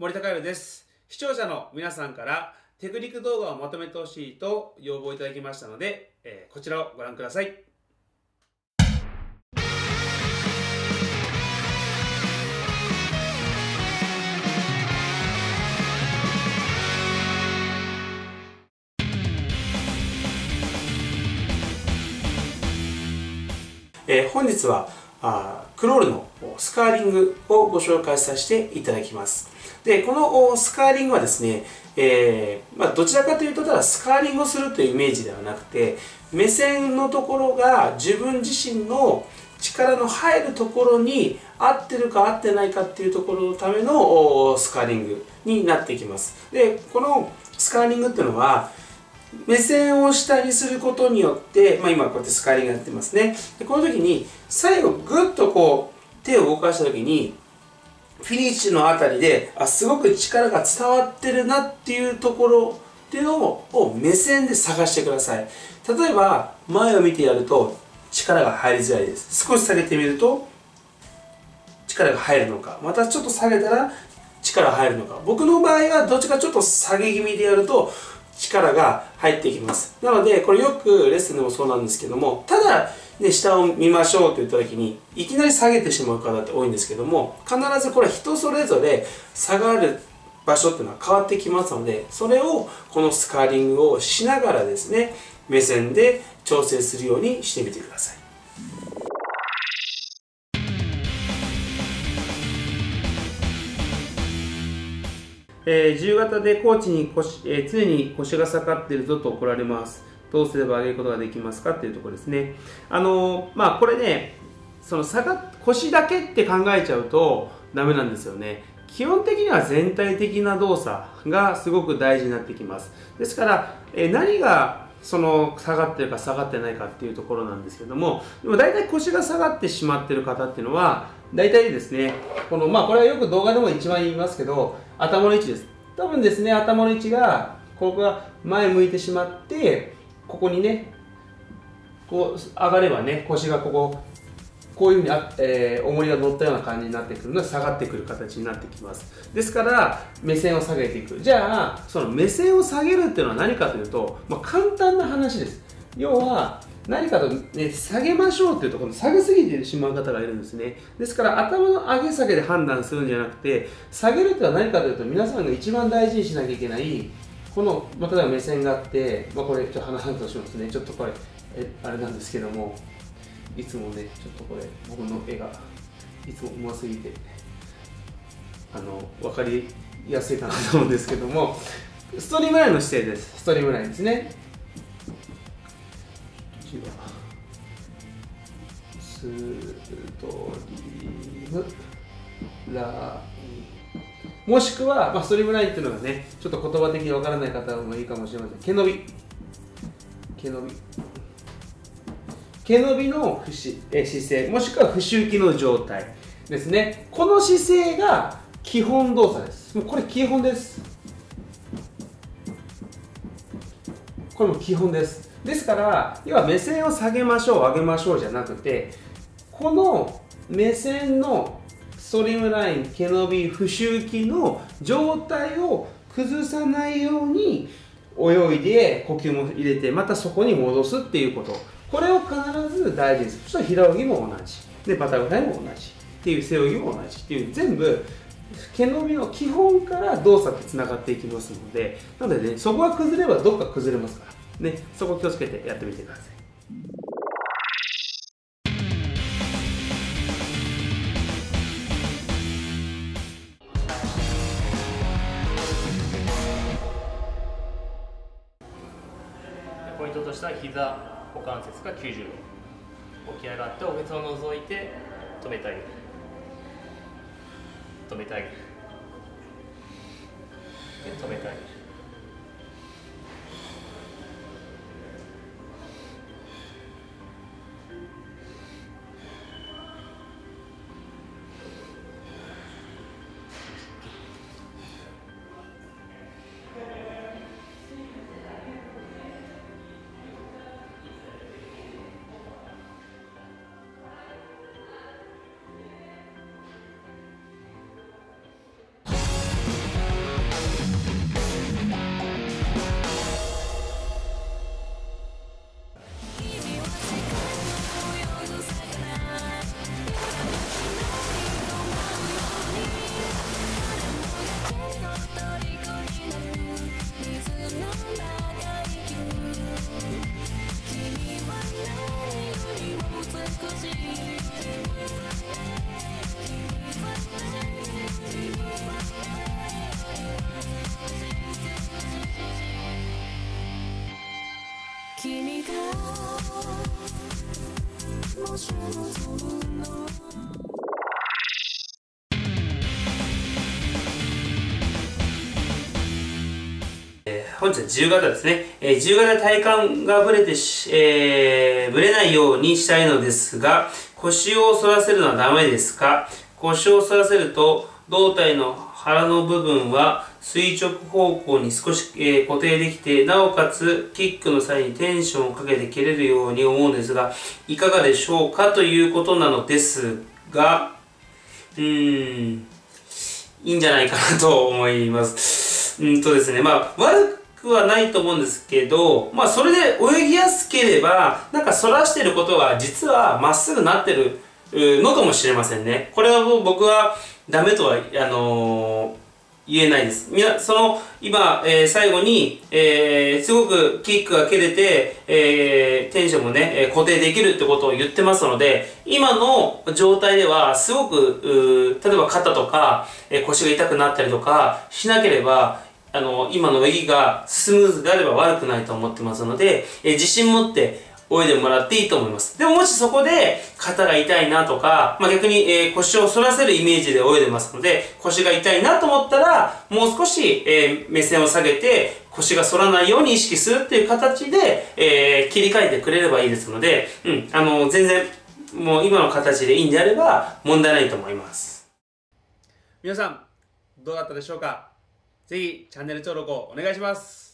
森高弘です。視聴者の皆さんからテクニック動画をまとめてほしいと要望いただきましたので、えーこちらをご覧ください。えー本日はあクロールのスカーリングをご紹介させていただきます。で、このスカーリングはですね、えーまあ、どちらかというとただスカーリングをするというイメージではなくて、目線のところが自分自身の力の入るところに合ってるか合ってないかっていうところのためのスカーリングになってきます。で、このスカーリングっていうのは、目線を下にすることによって、まあ、今こうやってスカーリングやってますねでこの時に最後グッとこう手を動かした時にフィニッシュのあたりであすごく力が伝わってるなっていうところっていうのを目線で探してください。例えば前を見てやると力が入りづらいです。少し下げてみると力が入るのか。またちょっと下げたら力入るのか。僕の場合はどっちかちょっと下げ気味でやると力が入ってきます。なのでこれよくレッスンでもそうなんですけどもただ、ね、下を見ましょうと言った時にいきなり下げてしまう方って多いんですけども必ずこれ人それぞれ下がる場所っていうのは変わってきますのでそれをこのスカーリングをしながらですね目線で調整するようにしてみてくださいえー、自由形でコーチに腰、えー常に腰が下がっているぞと怒られます。どうすれば上げることができますかっていうところですね。あのまあこれね、その下が腰だけって考えちゃうとダメなんですよね。基本的には全体的な動作がすごく大事になってきます。ですから、え何がその下がってるか下がってないかっていうところなんですけども、でも大体腰が下がってしまってる方っていうのは、大体ですね、この、まあこれはよく動画でも一番言いますけど、頭の位置です。多分ですね、頭の位置が、ここが前向いてしまって、ここにね、こう上がればね、腰がここ、こういうふうにあ、えー重りが乗ったような感じになってくるので下がってくる形になってきます。ですから目線を下げていく。じゃあその目線を下げるっていうのは何かというと、まあ、簡単な話です。要は何かと、ね、下げましょうっていうところ下げすぎてしまう方がいるんですね。ですから頭の上げ下げで判断するんじゃなくて下げるっていうのは何かというと皆さんが一番大事にしなきゃいけないこの、まあ、例えば目線があって、まあ、これちょっと話すとしますねちょっとこれえあれなんですけどもいつもねちょっとこれ僕の絵がいつもうますぎてあの分かりやすいかなと思うんですけどもストリームラインの姿勢です。ストリームラインですね。ストリームライン。もしくは、まあ、ストリームラインっていうのがねちょっと言葉的にわからない方もいいかもしれません。毛伸び。毛伸び。毛伸びの不しえ姿勢。もしくは不周期の状態ですね。この姿勢が基本動作です。もうこれ基本です。これも基本です。ですから要は目線を下げましょう上げましょうじゃなくてこの目線のストリームライン毛伸び不周期の状態を崩さないように泳いで呼吸も入れてまたそこに戻すっていうこと。これを必ず大事にする。そしたら平泳ぎも同じ。でバタフライも同じ。っていう背泳ぎも同じ。っていう全部毛伸びの基本から動作ってつながっていきますので。なのでねそこが崩ればどっか崩れますから。ねそこ気をつけてやってみてください。ポイントとしては膝股関節が90度起き上がっておへそを覗いて止めてあげる。止めてあげる。で止めてあげる。本日は自由形ですね。えー、自由形体幹がぶれてし、えー、ぶれないようにしたいのですが、腰を反らせるのはダメですか？腰を反らせると、胴体の腹の部分は垂直方向に少し、え、固定できて、なおかつキックの際にテンションをかけて蹴れるように思うんですが、いかがでしょうかということなのですが、うーん、いいんじゃないかなと思います。うんとですね、まあ、悪くはないと思うんですけど、まあ、それで泳ぎやすければ、なんか反らしてることが実はまっすぐなってるのかもしれませんね。これは僕はダメとは、あのー、言えないです。みな、その、今、えー、最後に、えー、すごくキックが蹴れて、えー、テンションもね、え固定できるってことを言ってますので、今の状態では、すごく、例えば肩とか、え腰が痛くなったりとかしなければ、あの、今の泳ぎがスムーズであれば悪くないと思ってますので、え自信持って泳いでもらっていいと思います。でももしそこで肩が痛いなとか、まあ、逆に、えー、腰を反らせるイメージで泳いでますので、腰が痛いなと思ったら、もう少し、えー、目線を下げて、腰が反らないように意識するっていう形で、えー、切り替えてくれればいいですので、うん、あの、全然、もう今の形でいいんであれば問題ないと思います。皆さん、どうだったでしょうか？ぜひチャンネル登録をお願いします。